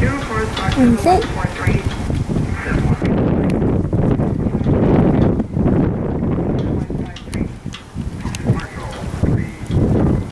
That's it.